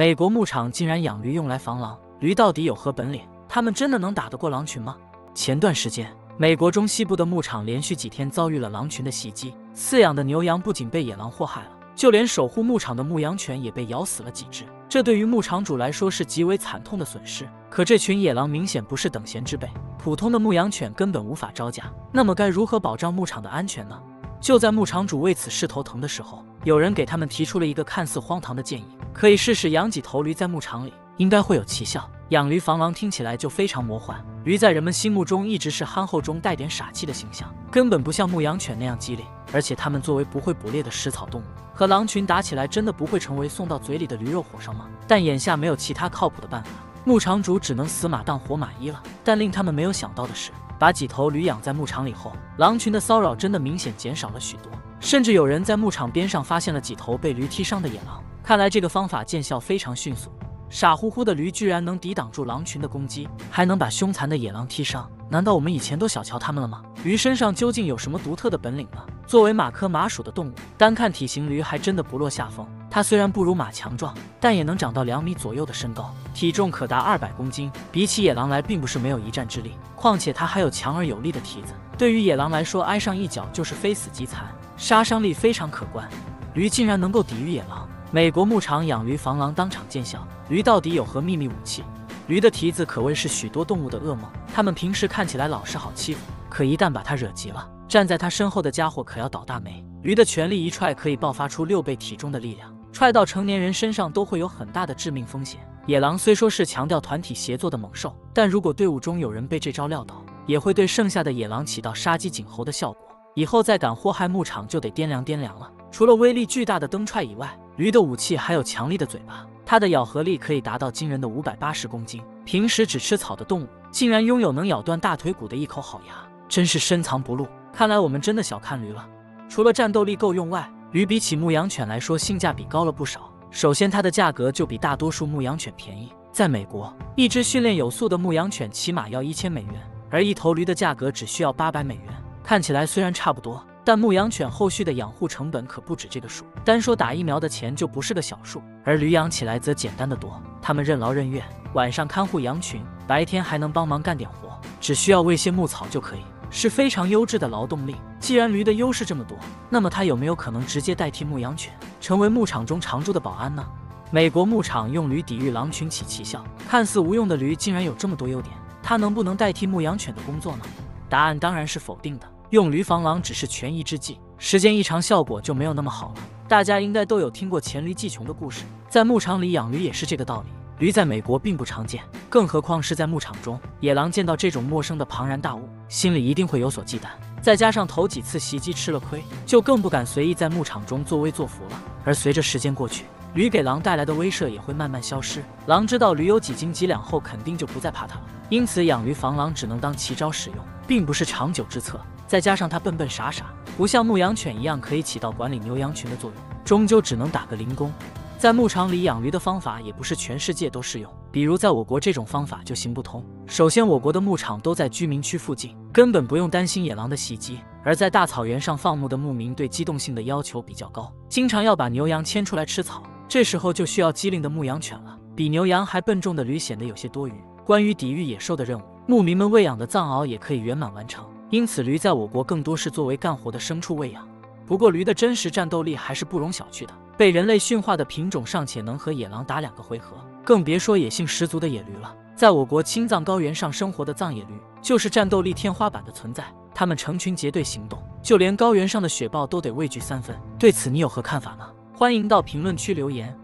美国牧场竟然养驴用来防狼，驴到底有何本领？他们真的能打得过狼群吗？前段时间，美国中西部的牧场连续几天遭遇了狼群的袭击，饲养的牛羊不仅被野狼祸害了，就连守护牧场的牧羊犬也被咬死了几只。这对于牧场主来说是极为惨痛的损失。可这群野狼明显不是等闲之辈，普通的牧羊犬根本无法招架。那么该如何保障牧场的安全呢？就在牧场主为此势头疼的时候，有人给他们提出了一个看似荒唐的建议：可以试试养几头驴在牧场里，应该会有奇效。养驴防狼听起来就非常魔幻。驴在人们心目中一直是憨厚中带点傻气的形象，根本不像牧羊犬那样机灵。而且它们作为不会捕猎的食草动物，和狼群打起来，真的不会成为送到嘴里的驴肉火烧吗？但眼下没有其他靠谱的办法，牧场主只能死马当活马医了。但令他们没有想到的是。把几头驴养在牧场里后，狼群的骚扰真的明显减少了许多，甚至有人在牧场边上发现了几头被驴踢伤的野狼。看来这个方法见效非常迅速，傻乎乎的驴居然能抵挡住狼群的攻击，还能把凶残的野狼踢伤。难道我们以前都小瞧它们了吗？驴身上究竟有什么独特的本领呢？作为马科马属的动物，单看体型，驴还真的不落下风。它虽然不如马强壮，但也能长到两米左右的身高，体重可达二百公斤。比起野狼来，并不是没有一战之力。况且它还有强而有力的蹄子，对于野狼来说，挨上一脚就是非死即残，杀伤力非常可观。驴竟然能够抵御野狼，美国牧场养驴防狼当场见效。驴到底有何秘密武器？驴的蹄子可谓是许多动物的噩梦。它们平时看起来老实好欺负，可一旦把它惹急了，站在它身后的家伙可要倒大霉。驴的全力一踹可以爆发出六倍体重的力量。踹到成年人身上都会有很大的致命风险。野狼虽说是强调团体协作的猛兽，但如果队伍中有人被这招撂倒，也会对剩下的野狼起到杀鸡儆猴的效果。以后再敢祸害牧场，就得掂量掂量了。除了威力巨大的蹬踹以外，驴的武器还有强力的嘴巴，它的咬合力可以达到惊人的五百八十公斤。平时只吃草的动物，竟然拥有能咬断大腿骨的一口好牙，真是深藏不露。看来我们真的小看驴了。除了战斗力够用外，驴比起牧羊犬来说，性价比高了不少。首先，它的价格就比大多数牧羊犬便宜。在美国，一只训练有素的牧羊犬起码要一千美元，而一头驴的价格只需要八百美元。看起来虽然差不多，但牧羊犬后续的养护成本可不止这个数。单说打疫苗的钱就不是个小数，而驴养起来则简单的多。它们任劳任怨，晚上看护羊群，白天还能帮忙干点活，只需要喂些牧草就可以。是非常优质的劳动力。既然驴的优势这么多，那么它有没有可能直接代替牧羊犬，成为牧场中常驻的保安呢？美国牧场用驴抵御狼群起奇效，看似无用的驴竟然有这么多优点，它能不能代替牧羊犬的工作呢？答案当然是否定的。用驴防狼只是权宜之计，时间一长，效果就没有那么好了。大家应该都有听过黔驴技穷的故事，在牧场里养驴也是这个道理。驴在美国并不常见，更何况是在牧场中。野狼见到这种陌生的庞然大物，心里一定会有所忌惮。再加上头几次袭击吃了亏，就更不敢随意在牧场中作威作福了。而随着时间过去，驴给狼带来的威慑也会慢慢消失。狼知道驴有几斤几两后，肯定就不再怕它了。因此，养驴防狼只能当奇招使用，并不是长久之策。再加上它笨笨傻傻，不像牧羊犬一样可以起到管理牛羊群的作用，终究只能打个零工。在牧场里养驴的方法也不是全世界都适用，比如在我国这种方法就行不通。首先，我国的牧场都在居民区附近，根本不用担心野狼的袭击；而在大草原上放牧的牧民对机动性的要求比较高，经常要把牛羊牵出来吃草，这时候就需要机灵的牧羊犬了。比牛羊还笨重的驴显得有些多余。关于抵御野兽的任务，牧民们喂养的藏獒也可以圆满完成，因此驴在我国更多是作为干活的牲畜喂养。不过，驴的真实战斗力还是不容小觑的。被人类驯化的品种尚且能和野狼打两个回合，更别说野性十足的野驴了。在我国青藏高原上生活的藏野驴，就是战斗力天花板的存在。它们成群结队行动，就连高原上的雪豹都得畏惧三分。对此，你有何看法呢？欢迎到评论区留言。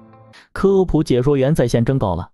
科普解说员在线征稿了。